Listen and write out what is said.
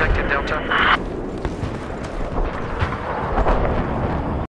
Neutralize objective Delta.